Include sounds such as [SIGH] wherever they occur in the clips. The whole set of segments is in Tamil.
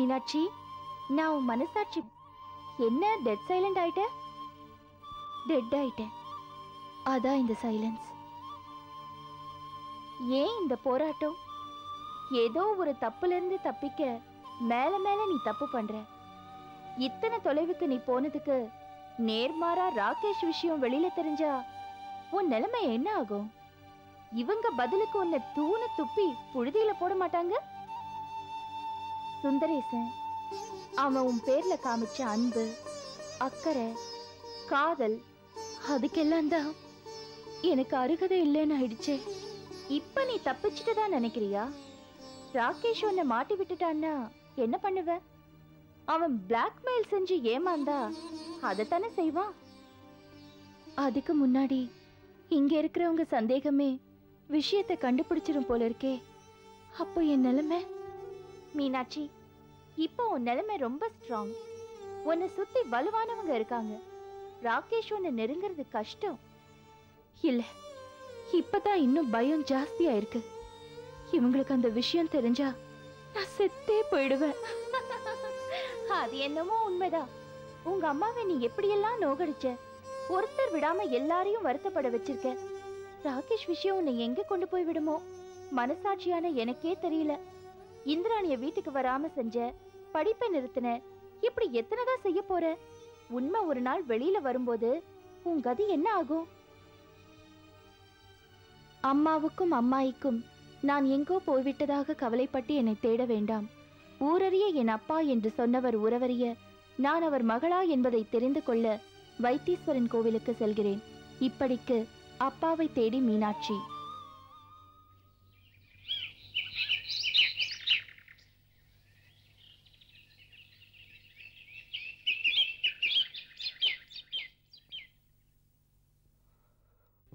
மீனாட்சி நான் உன் மனசாட்சி. என்ன டெட் சைலண்ட் ஆயிட்ட? டெட் ஆயிட்டேன் அதான் இந்த சைலன்ஸ் ஏன் இந்த போராட்டம்? ஏதோ ஒரு தப்புல இருந்து தப்பிக்க மேல மேல நீ தப்பு பண்ற. இத்தனை தொலைவுக்கு நீ போனதுக்கு நேர்மாறா ராகேஷ் விஷயம் வெளியில தெரிஞ்சா உன் நிலைமை என்ன ஆகும்? இவங்க பதிலுக்கு உன்னை தூண துப்பி புழுதியில போட மாட்டாங்க? சுந்தரேசன் அவன் உன் பேர்ல காமிச்ச அன்பு அக்கறை காதல் அதுக்கெல்லாம் தான் எனக்கு அருகதை இல்லைன்னு ஆயிடுச்சே. இப்ப நீ தப்பிச்சுட்டு தான் நினைக்கிறியா? ராகேஷ் உன்னை மாட்டி விட்டுட்டான்னா என்ன பண்ணுவ? அவன் பிளாக்மெயில் செஞ்சு ஏமாந்தா அதைத்தானே செய்வான்? அதுக்கு முன்னாடி இங்க இருக்கிறவங்க சந்தேகமே விஷயத்தை கண்டுபிடிச்சிரும் போல இருக்கே. அப்போ என் நிலைமை? மீனாட்சி இப்போ உன் நிலைமை ரொம்ப ஸ்ட்ராங் உன்னை சுத்தி வலுவானவங்க இருக்காங்க. ராகேஷ் உன்னை நெருங்கிறது கஷ்டம். இல்ல இப்பதான் இன்னும் பயம் ஜாஸ்தியா இருக்கு இவங்களுக்கு அந்த விஷயம் தெரிஞ்சா நான் செத்தே போயிடுவேன். அது என்னமோ உண்மைதான். உங்க அம்மாவை நீ எப்படியெல்லாம் நோகடிச்ச? ஒருத்தர் விடாம எல்லாரையும் வருத்தப்பட வச்சிருக்க. ராகேஷ் விஷயம் உன்னை எங்க கொண்டு போய் விடுமோ? மனசாட்சியான எனக்கே தெரியல. இந்திராணிய வீட்டுக்கு வராம செஞ்ச படிப்பை நிறுத்தின இப்படி எத்தனைதான் செய்ய போற? உண்மை ஒரு நாள் வெளியில வரும்போது உன் கதி என்ன ஆகும்? அம்மாவுக்கும் அம்மாய்க்கும் நான் எங்கோ போய்விட்டதாக கவலைப்பட்டு என்னை தேட வேண்டாம். ஊரறிய என் அப்பா என்று சொன்னவர் உறவறிய நான் அவர் மகளா என்பதை தெரிந்து கொள்ள வைத்தீஸ்வரன் கோவிலுக்கு செல்கிறேன். இப்படிக்கு அப்பாவை தேடி மீனாட்சி.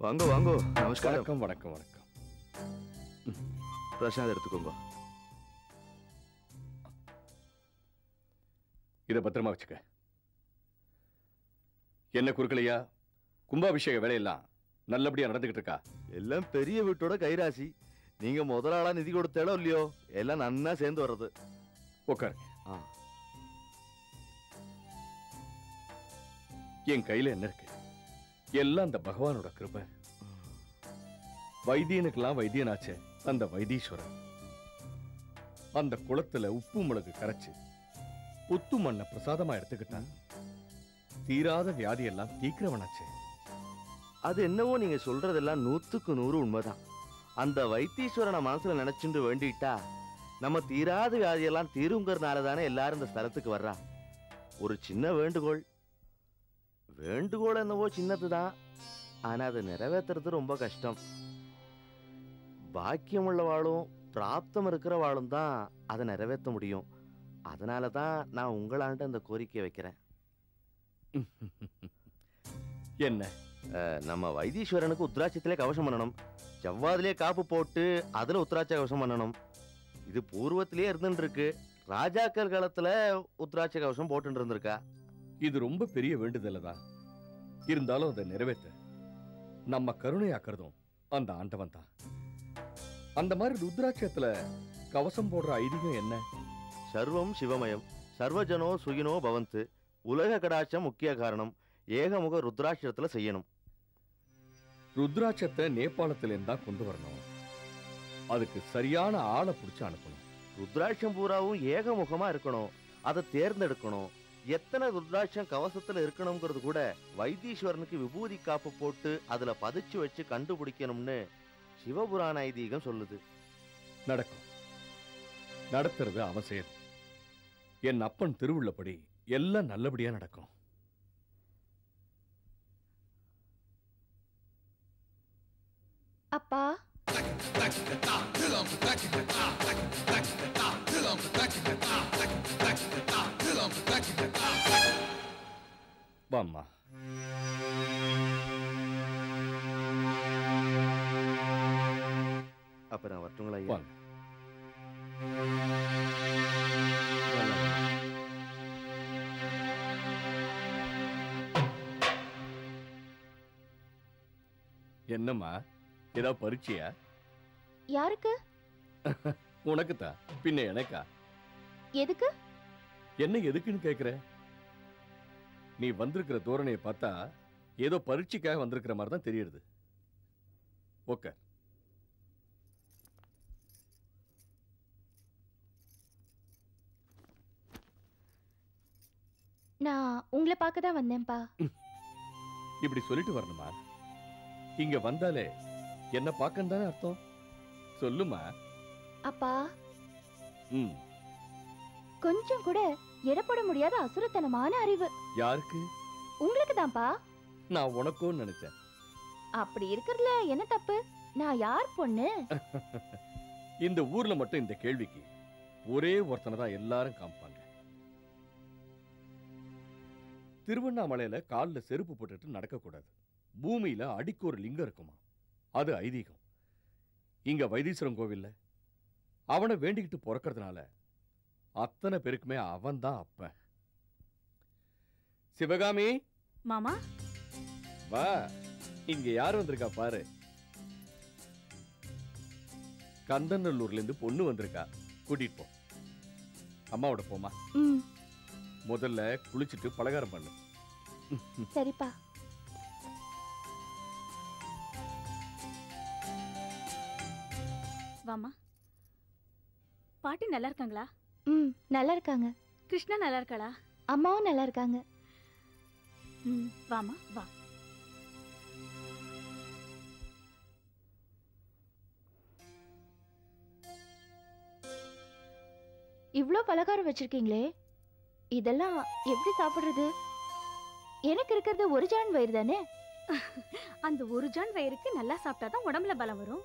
வாங்க வாங்க. நமஸ்காரம். வணக்கம் வணக்கம் வணக்கம். பிரசாத் எடுத்துக்கோங்க. இதை பத்திரமா வச்சுக்க. என்ன குறுக்கலையா? கும்பாபிஷேக வேலையெல்லாம் நல்லபடியா நடந்துகிட்டு இருக்கா? எல்லாம் பெரிய வீட்டோட கைராசி. நீங்க முதலாளா நிதி கொடுத்தாலோ இல்லையோ? எல்லாம் நன்னா சேர்ந்து வர்றது. உட்காரு ஆ. என் கையில என்ன இருக்கு? எல்லாம் அந்த பகவானோட கிருபை. வைத்தியனுக்கெல்லாம் வைத்தியனாச்சே அந்த வைத்தீஸ்வரன் அந்த குளத்துல உப்பு மிளகு கரைச்சு புத்து மண்ணை பிரசாதமா எடுத்துக்கிட்டான். தீராத வியாதி எல்லாம் தீக்கிரவனாச்சே அது என்னவோ நீங்க சொல்றதெல்லாம் நூத்துக்கு நூறு உண்மைதான். அந்த வைத்தீஸ்வரனை மனசுல நினைச்சுட்டு வேண்டிட்டா நம்ம தீராத வியாதியெல்லாம் தீருங்கிறதுனால தானே எல்லாரும் இந்த ஸ்தலத்துக்கு வர்றா. ஒரு சின்ன வேண்டுகோள். வேண்டுகோள் என்னவோ சின்னதுதான். ஆனா அதை நிறைவேத்துறது ரொம்ப கஷ்டம். பாக்கியம் உள்ளவாளும் பிராப்தம் இருக்கிறவாளும் தான் அதை நிறைவேற்ற முடியும். அதனால தான் நான் உங்களாண்ட இந்த கோரிக்கையை வைக்கிறேன். [LAUGHS] என்ன? நம்ம வைத்தீஸ்வரனுக்கு உத்ராட்சத்திலே கவசம் பண்ணணும். செவ்வாதிலே காப்பு போட்டு அதுல உத்ராட்ச கவசம் பண்ணணும். இது பூர்வத்திலே இருந்துட்டு இருக்கு ராஜாக்கள் காலத்துல உத்ராட்ச கவசம் போட்டு இருந்திருக்கா இது ரொம்ப பெரிய வேண்டுதல் தான் இருந்தாலும் அதை நிறைவேற்ற. நம்ம கருணையாக்குறதும் அந்த ஆண்டவன் தான் அந்த மாதிரி ருத்ராட்சத்துல கவசம் போடுற ஐதீகம் என்ன? சர்வம் சிவமயம். சர்வஜனோ சுகினோ பவந்து. உலக கடாட்சம் முக்கிய காரணம். ஏகமுக ருத்ராட்சத்துல செய்யணும். ருத்ராட்சத்தை நேபாளத்துல இருந்தா கொண்டு வரணும். அதுக்கு சரியான ஆளை புடிச்சு அனுப்பணும். ருத்ராட்சம் பூராவும் ஏகமுகமா இருக்கணும். அதை தேர்ந்தெடுக்கணும். எத்தனை ருத்ராட்சம் கவசத்துல இருக்கணுங்கிறது கூட வைத்தீஸ்வரனுக்கு விபூதி காப்பு போட்டு அதுல பதிச்சு வச்சு கண்டுபிடிக்கணும்னு சிவபுராண ஐதீகம் சொல்லுது. நடக்கும். நடத்துறது அவன் செயல். என் அப்பன் திருவுள்ளபடி எல்லாம் நல்லபடியா நடக்கும். அப்பா. வாம்மா. என்னம்மா? ஏதாவது பரீட்சையா? யாருக்கு? [LAUGHS] உனக்குத்தான் பின்ன எனக்கா? எதுக்கு? என்ன எதுக்குன்னு கேக்குற? நீ வந்திருக்கிற தோரணையை பார்த்தா ஏதோ பரீட்சைக்காக வந்திருக்கிற மாதிரி தான் தெரியுது ஓகே நான் உங்களை பார்க்க தான் வந்தேன்ப்பா. [LAUGHS] இப்படி சொல்லிட்டு வரணுமா? இங்க வந்தாலே என்ன பார்க்கன்னு தானே அர்த்தம்? சொல்லுமா. அப்பா. ம். கொஞ்சம் கூட எடப்பட முடியாத அசுரத்தனமான அறிவு. யாருக்கு? உங்களுக்கு தான்ப்பா நான் உனக்கும் நினைச்சேன். அப்படி இருக்கிறதுல என்ன தப்பு? நான் யார் பொண்ணு? [LAUGHS] இந்த ஊர்ல மட்டும் இந்த கேள்விக்கு ஒரே ஒருத்தனை தான் எல்லாரும் காமிப்பாங்க. திருவண்ணாமலையில கால்ல செருப்பு போட்டுட்டு நடக்கக்கூடாது. பூமியில அடிக்கு ஒரு லிங்கம் இருக்குமா? அது ஐதீகம். இங்க வைத்தீஸ்வரன் கோவில்ல அவனை வேண்டிக்கிட்டு பிறக்கறதுனால அத்தனை பேருக்குமே அவன் தான் அப்பன். சிவகாமி! மாமா? வா இங்க யார் வந்திருக்கா பாரு. கந்தநல்லூர்ல இருந்து பொண்ணு வந்திருக்கா. கூட்டிட்டு போ. அம்மாவோட போமா முதல்ல குளிச்சிட்டு பலகாரம் பண்ணு. சரிப்பா. வாமா. பாட்டி நல்லா இருக்காங்களா ம் நல்லா இருக்காங்க கிருஷ்ணா நல்லா இருக்காளா அம்மாவும் நல்லா இருக்காங்க ம் வாமா வா. இவ்ளோ பலகாரம் வச்சிருக்கீங்களே. இதெல்லாம் எப்படி சாப்பிடுறது? எனக்கு இருக்கிறது ஒரு ஜான் வயிறு தானே? [LAUGHS] அந்த ஒரு ஜான் வயிறுக்கு நல்லா சாப்பிட்டாதான் உடம்புல பலம் வரும்.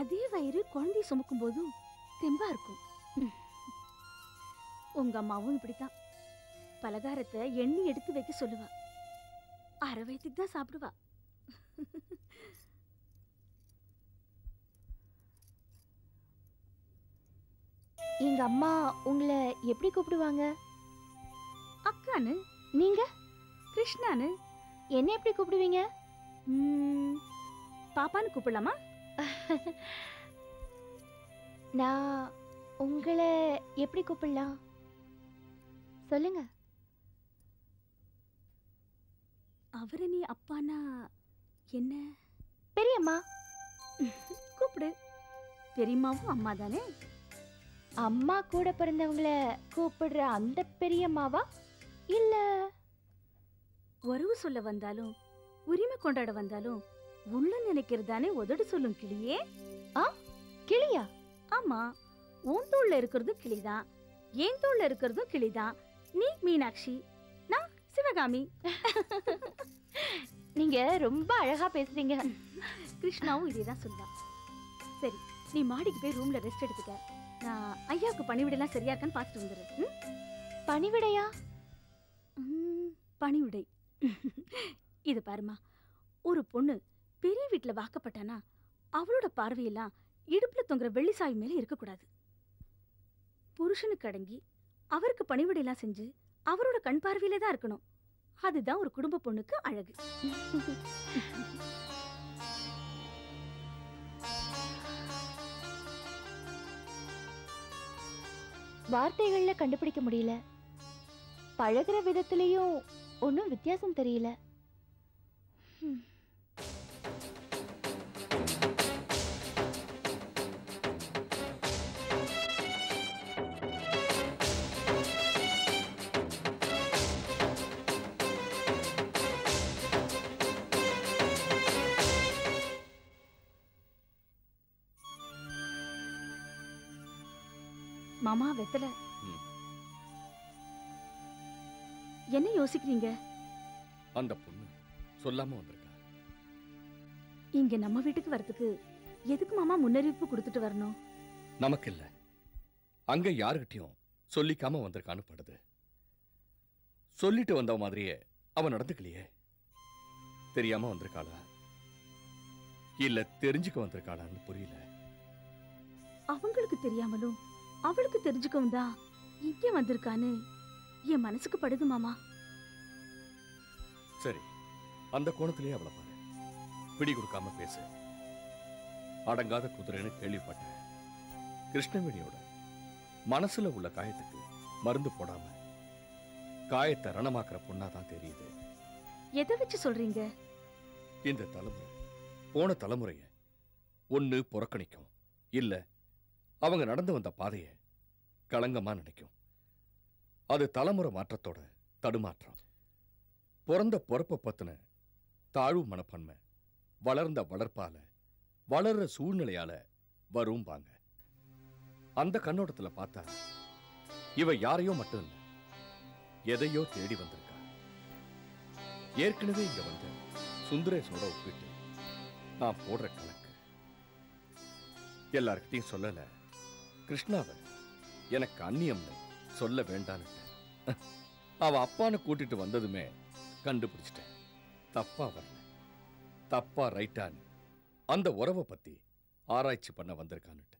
அதே வயிறு குழந்தைய சுமக்கும் போதும் தெம்பா இருக்கும். உங்க அம்மாவும் இப்படித்தான். பலகாரத்தை எண்ணி எடுத்து வைக்க சொல்லுவா. அரை வயிற்றுக்கு தான் சாப்பிடுவா. எங்க அம்மா உங்களை எப்படி கூப்பிடுவாங்க? அக்கானு நீங்க? கிருஷ்ணானு என்ன எப்படி கூப்பிடுவீங்க? பாப்பான்னு கூப்பிடலாமா? [LAUGHS] நான் உங்களை எப்படி கூப்பிடலாம்? சொல்லுங்க. அவரை நீ அப்பானா என்ன? பெரியம்மா. கூப்பிடு. பெரியம்மாவும் அம்மா தானே அம்மா கூட பிறந்தவங்கள கூப்பிடுற அந்த பெரியம்மாவா? இல்ல. உறவு சொல்ல வந்தாலும் உரிமை கொண்டாட வந்தாலும் உள்ள நினைக்கிறது தானே உதடு சொல்லும் கிளியே? கிளியா? ஆமா உன் தோல்ல இருக்கிறதும் கிளிதான். என் தோல்ல இருக்கிறதும் கிளிதான். நீ மீனாட்சி நான் சிவகாமி. [LAUGHS] நீங்க ரொம்ப அழகா பேசுறீங்க. கிருஷ்ணாவும் இதே தான் சொல்லுவா. சரி நீ மாடிக்கு போய் ரூம்ல ரெஸ்ட் எடுத்துக்க. நான் ஐயாவுக்கு பணிவிடெல்லாம் சரியா இருக்கான்னு பார்த்துட்டு வந்துடுறேன்? பணிவிடையா? பணிவிடை. [LAUGHS] இது பாருமா ஒரு பொண்ணு பெரிய வீட்ல வாக்கப்பட்டானா அவளோட பார்வையெல்லாம் இடுப்புல தொங்குற வெள்ளி சாய் மேல இருக்கக்கூடாது. புருஷனுக்கு அடங்கி அவருக்கு பணிவிடையெல்லாம் செஞ்சு அவரோட கண் பார்வையில தான் இருக்கணும். அதுதான் ஒரு குடும்ப பொண்ணுக்கு அழகு. வார்த்தைகள்ல கண்டுபிடிக்க முடியல. பழகுற விதத்திலையும் ஒன்றும் வித்தியாசம் தெரியல. மாமா வெத்தல. என்ன யோசிக்கிறீங்க? அந்த பொண்ணு சொல்லாம வந்திருக்கா. இங்க நம்ம வீட்டுக்கு வரதுக்கு எதுக்கு மாமா முன்னறிவிப்பு கொடுத்துட்டு வரணும்? நமக்கு இல்ல அங்க யாருகிட்டயும் சொல்லிக்காம வந்திருக்கான்னு படுது. சொல்லிட்டு வந்த மாதிரியே அவன் நடந்துக்கலையே. தெரியாம வந்திருக்காளா? இல்ல தெரிஞ்சுக்க வந்திருக்காளான்னு புரியல. அவங்களுக்கு தெரியாமலும் அவளுக்கு தெரிஞ்சுக்கவும் தான் இங்கே வந்திருக்கான்னு என் மனசுக்கு படுது மாமா. சரி அந்த கோணத்திலேயே அவளை பாரு. பிடி கொடுக்காம பேசு. அடங்காத குதிரைன்னு கேள்விப்பட்டேன். கிருஷ்ணவேணியோட மனசுல உள்ள காயத்துக்கு மருந்து போடாம காயத்தை ரணமாக்குற பொண்ணா தான் தெரியுது. எதை வச்சு சொல்றீங்க? இந்த தலைமுறை போன தலைமுறைய ஒண்ணு புறக்கணிக்கும். இல்ல அவங்க நடந்து வந்த பாதையை களங்கமா நினைக்கும். அது தலைமுறை மாற்றத்தோட தடுமாற்றம். பிறந்த பொறப்ப பத்தின தாழ்வு மனப்பான்மை வளர்ந்த வளர்ப்பால வளர்ற சூழ்நிலையால வரும்பாங்க. அந்த கண்ணோட்டத்துல பார்த்தா இவ யாரையோ மட்டும் இல்ல எதையோ தேடி வந்திருக்கா. ஏற்கனவே இங்க வந்த சுந்தரேஷோட ஒப்பிட்டு நான் போடுற கணக்கு. எல்லார்கிட்டையும் சொல்லல. கிருஷ்ணாவை எனக்கு அந்நியம்னு சொல்ல வேண்டான்னு அவ அப்பான்னு கூட்டிட்டு வந்ததுமே கண்டுபிடிச்சிட்டேன். தப்பா வரல. தப்பா ரைட்டான்னு அந்த உறவை பத்தி ஆராய்ச்சி பண்ண வந்திருக்கான்னுட்டு.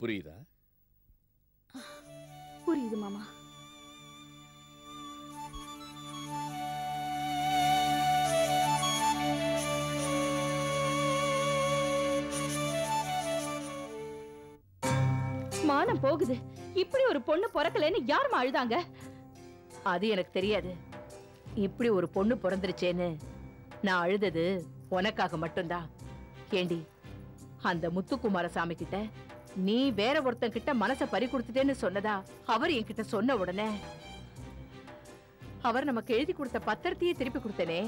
புரியுதா? புரியுது மாமா. மானம் போகுது. இப்படி ஒரு பொண்ணு பிறக்கலன்னு யாரும்மா அழுதாங்க? அது எனக்கு தெரியாது. இப்படி ஒரு பொண்ணு பிறந்துருச்சேன்னு நான் அழுதது உனக்காக மட்டும்தான். ஏண்டி அந்த முத்துக்குமாரசாமி கிட்ட நீ வேற ஒருத்தன் கிட்ட மனச பறி கொடுத்துட்டேன்னு சொன்னதா அவர் என்கிட்ட சொன்ன உடனே? அவர் நமக்கு எழுதி கொடுத்த பத்திரத்தையே திருப்பி கொடுத்தனே?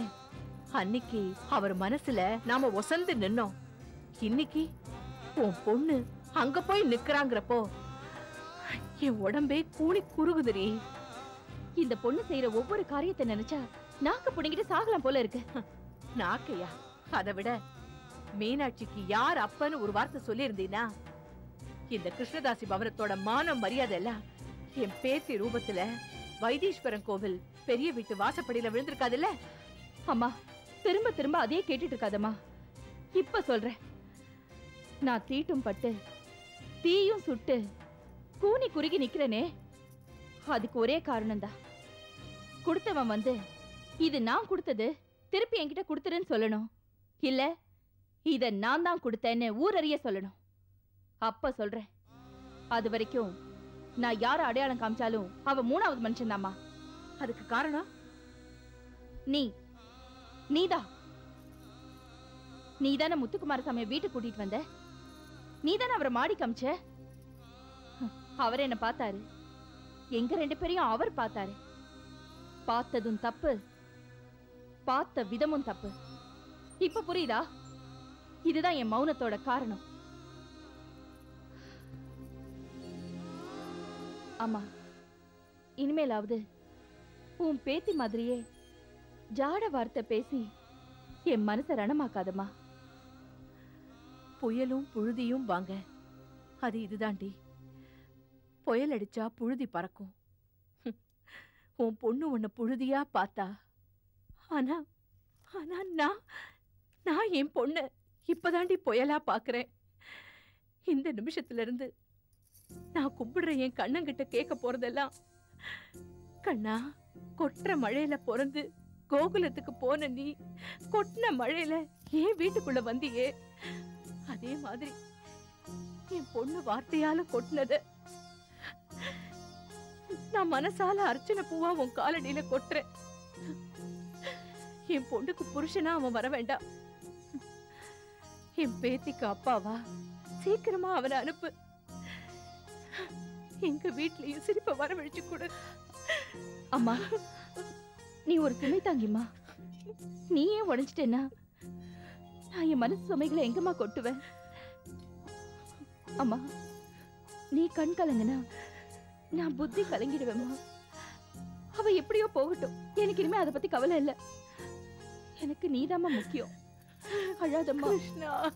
அன்னைக்கு அவர் மனசுல நாம ஒசந்து நின்னோம். இன்னைக்கு உன் பொண்ணு அங்க போய் நிக்கிறாங்கிறப்போ என் உடம்பே கூணி குறுகுதுரி இந்த பொண்ணு செய்யற ஒவ்வொரு காரியத்தை நினைச்சா நாக்கு புடிங்கிட்டு சாகலாம் போல இருக்கு. நாக்கையா அதை விட மீனாட்சிக்கு யார் அப்பன்னு ஒரு வார்த்தை சொல்லியிருந்தீனா இந்த கிருஷ்ணதாசி பவனத்தோட மானம் மரியாதை எல்லாம் என் பேத்தி ரூபத்துல வைத்தீஸ்வரன் கோவில் பெரிய வீட்டு வாசப்படியில விழுந்திருக்காதுல்ல? அம்மா திரும்ப திரும்ப அதையே கேட்டுட்டு இருக்காதம்மா. இப்ப சொல்றேன். நான் தீட்டும் பட்டு தீயும் சுட்டு கூனி குறுகி நிக்கிறேனே. அதுக்கு ஒரே காரணம்தான். கொடுத்தவன் வந்து இது நான் கொடுத்தது திருப்பி என்கிட்ட கொடுத்துருன்னு சொல்லணும். இல்ல இத நான் தான் கொடுத்தேன்னு ஊரறிய சொல்லணும். அப்ப சொல்றேன். அது வரைக்கும் நான் யார அடையாளம் காமிச்சாலும் அவ மூணாவது மனுஷன்தாம்மா. அதுக்கு காரணம்? நீ நீதா. நீதானே முத்துக்குமாரசாமியை வீட்டுக்கு கூட்டிட்டு வந்த? நீதானே அவரை மாடி காமிச்ச? அவர் என்ன பார்த்தாரு. எங்க ரெண்டு பேரையும் அவர் பார்த்தாரு. பார்த்ததும் தப்பு. பார்த்த விதமும் தப்பு. இப்ப புரியுதா? இதுதான் என் மௌனத்தோட காரணம். ஆமா. இனிமேலாவது உன் பேத்தி மாதிரியே ஜாட வார்த்தை பேசி என் மனசை ரணமாக்காதம்மா. புயலும் புழுதியும் வாங்க. அது இதுதாண்டி புயல் அடிச்சா புழுதி பறக்கும். உன் பொண்ணு உன்னை புழுதியா பார்த்தா? ஆனா ஆனா நான் நான் என் பொண்ணு இப்பதாண்டி புயலா பாக்குறேன். இந்த நிமிஷத்துல இருந்து நான் கும்பிடுற என் கண்ணங்கிட்ட கேட்க போறதெல்லாம் கண்ணா கொட்டுற மழையில பிறந்து கோகுலத்துக்கு போன நீ கொட்டின மழையில ஏன் வீட்டுக்குள்ள வந்தியே? அதே மாதிரி என் பொண்ணு வார்த்தையால கொட்டினதை நான் மனசால அர்ச்சனை பூவா உன் காலடியில கொட்டுறேன். என் பொண்ணுக்கு புருஷனா அவன் வர வேண்டாம். என் பேத்திக்கு அப்பாவா? சீக்கிரமா அவனை அனுப்பு. எங்க வீட்லயும் சிரிப்ப வரவழைச்சு கொடு. அம்மா நீ ஒரு சுமை தாங்கிம்மா. நீ ஏன் உடைஞ்சிட்டேன்னா? நான் என் மனசு சுமைகளை எங்கம்மா கொட்டுவேன்? அம்மா நீ கண் கலங்கனா நான் புத்தி கலங்கிடுவேம்மா. அவ எப்படியோ போகட்டும். எனக்கு இனிமே அதை பத்தி கவலை இல்ல. எனக்கு நீதாம்மா முக்கியம். அழாதம்மா. கிருஷ்ணா.